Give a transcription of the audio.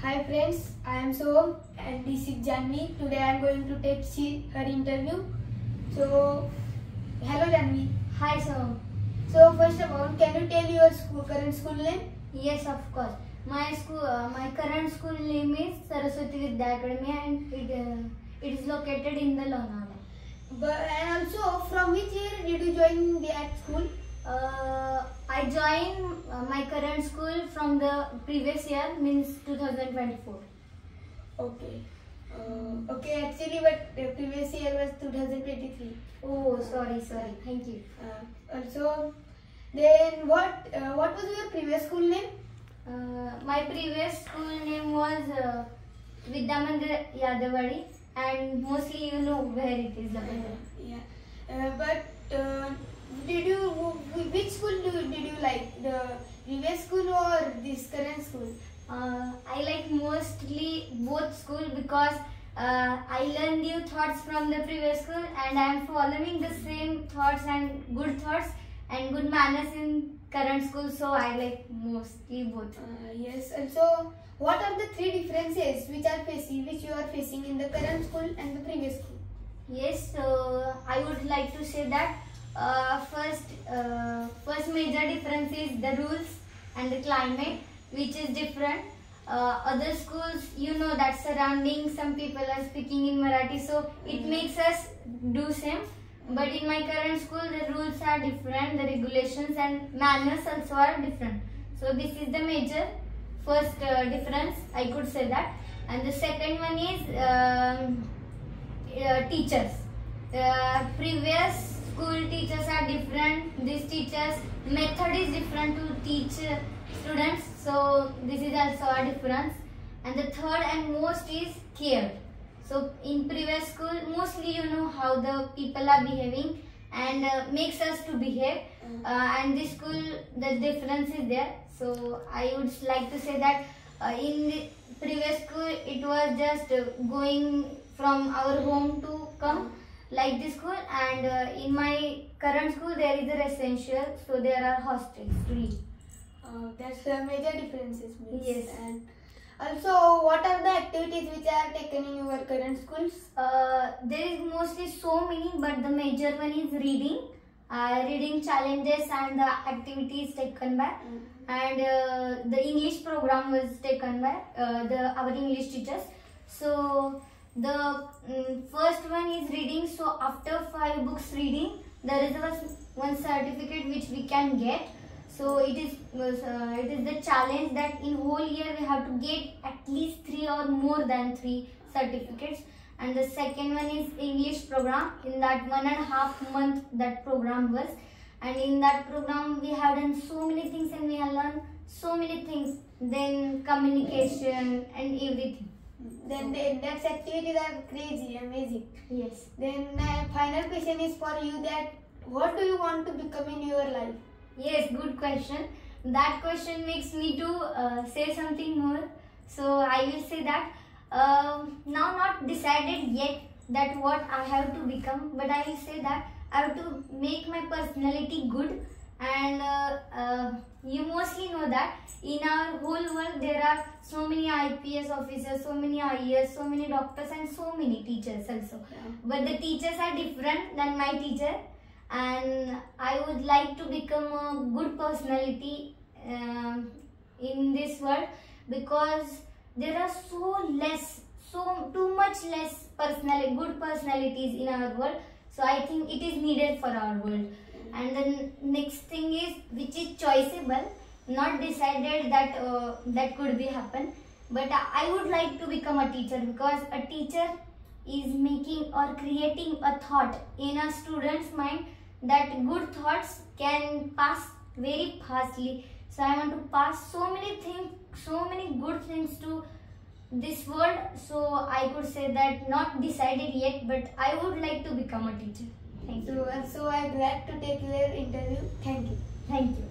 Hi friends, I am Soham and this is Janhavi. Today I am going to take she, her interview. So, hello Janhavi. Hi, sir. So first of all, can you tell your school, current school name? Yes, of course. My school, uh, my current school name is Saraswati Vidya Academy, and it uh, it is located in the Lonavala. But and also from which year did you join that school? Uh, I joined uh, my current school from the previous year, means 2024. Okay. Uh, okay, actually, but the previous year was 2023. Oh, sorry, sorry. Thank you. Uh, also, then what uh, what was your previous school name? Uh, my previous school name was uh, Vidyamandir Yadavadi, and mostly you know where it is located. yeah. Uh, but uh, did you which school do, did you like the previous school or this current school? Uh, I like mostly both school because uh, I learn new thoughts from the previous school and I am following the same thoughts and good thoughts and good manners in current school so I like mostly both. Uh, yes. Also, what are the three differences which are facing which you are facing in the current school and the previous school? Yes, so I would like to say that uh, first, uh, first major difference is the rules and the climate, which is different. Uh, other schools, you know that surrounding some people are speaking in Marathi, so it makes us do same. But in my current school, the rules are different, the regulations and manners also are different. So this is the major first uh, difference, I could say that. And the second one is um, uh, teachers. Previous school teachers are different. These teachers method is different to teach students. So this is also a difference. And the third and most is care. So in previous school, mostly you know how the people are behaving and uh, makes us to behave. Uh, and this school, the difference is there. So I would like to say that uh, in the previous school, it was just uh, going from our home to come like this school and uh, in my current school there is a residential so there are hostels three. Uh, that's the major differences. means. Yes. And also, what are the activities which are taken in your current schools? Uh, there is mostly so many but the major one is reading. Uh, reading challenges and the activities taken by and uh, the English program was taken by uh, the our English teachers. So the mm, first one is reading. So after five books reading, there is one certificate which we can get. So it is uh, it is the challenge that in whole year we have to get at least three or more than three certificates. And the second one is English program. In that one and a half month that program was, and in that program we have done so many things and we have learned so many things. Then communication and everything. Then the next activities are crazy, amazing. Yes. Then my final question is for you that what do you want to become in your life? Yes, good question. That question makes me to uh, say something more. So I will say that um now not decided yet that what I have to become, but I will say that I have to make my personality good. And uh, uh, you mostly know that in our whole world there are so many IPS officers, so many IAS, so many doctors, and so many teachers also. But the teachers are different than my teacher and I would like to become a good personality um, in this world because there are so less, so too much less personality, good personalities in our world. So I think it is needed for our world. And the next thing is which is choiceable, not decided that uh, that could be happen. But I would like to become a teacher because a teacher is making or creating a thought in a student's mind that good thoughts can pass very fastly. So I want to pass so many things, so many good things to this world. So I could say that not decided yet, but I would like to become a teacher. Thank you. So, so I'm glad to take your interview. Thank you. Thank you.